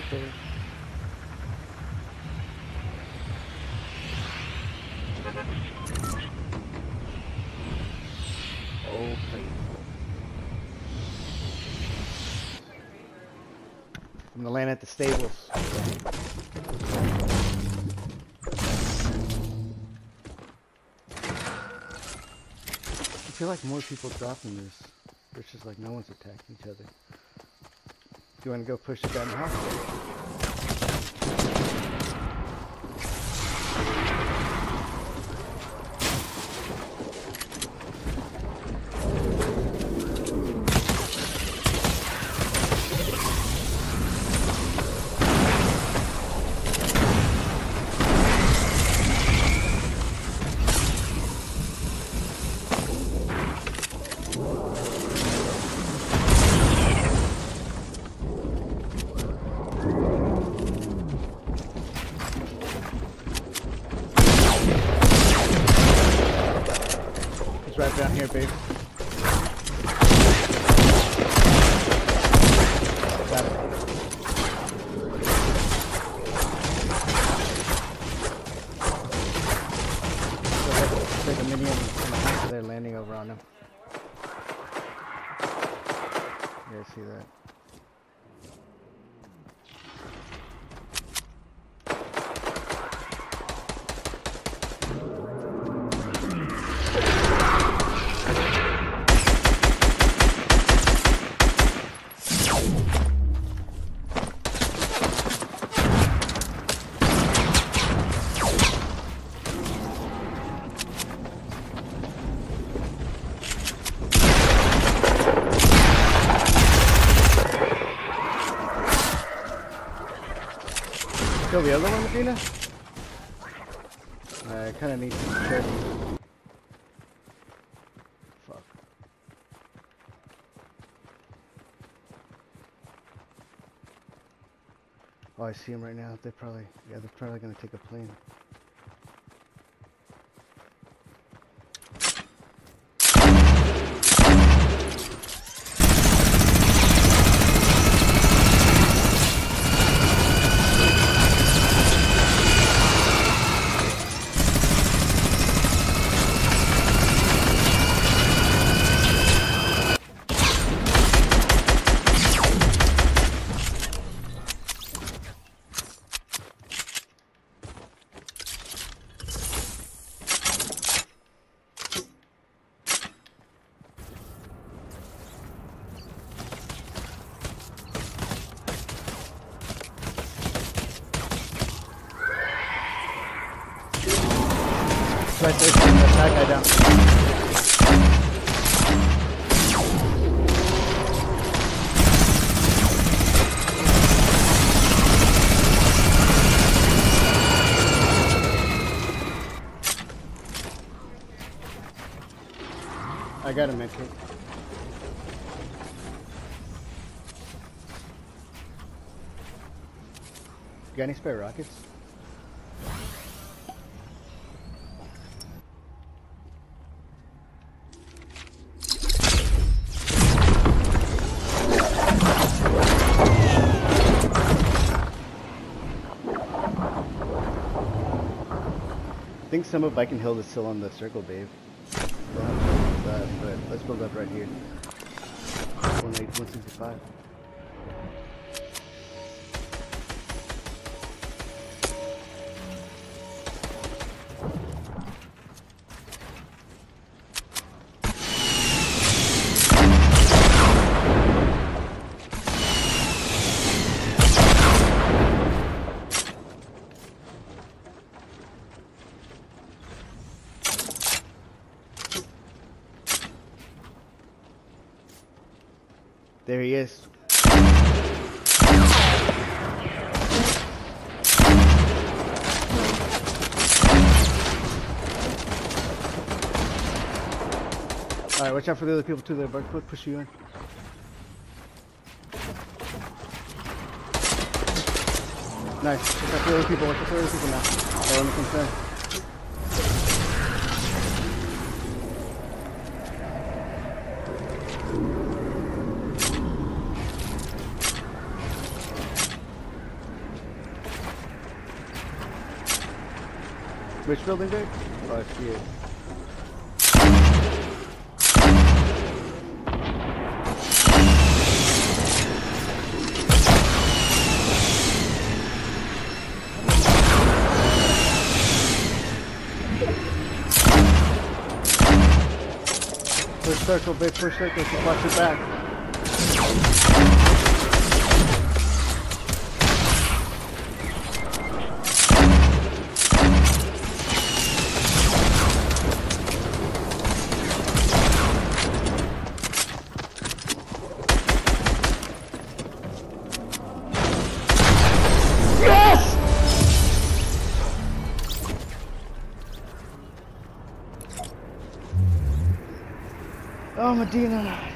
get. I'm gonna land at the stables. I feel like more people dropping this. It's just like no one's attacking each other. You want to go push the the house? Down here, babe. There's a minion in the house there landing over on him. You guys see that? Kill the other one, Medina? I kind of need be careful. Fuck. Oh, I see him right now. They're probably, yeah, they're probably gonna take a plane. Right there, that guy down. I got him, Metro. Got any spare rockets? Think some of Viking Hill is still on the circle, babe. Let's build up right here. 180, 165. There he is. Alright, watch out for the other people too They're about to push you in. Nice. Watch out for the other people. Watch out for the other people now. They're on the concern. Which building, Dave? Oh, I see it. Push circle, big push circle, just watch your back. Oh, Medina.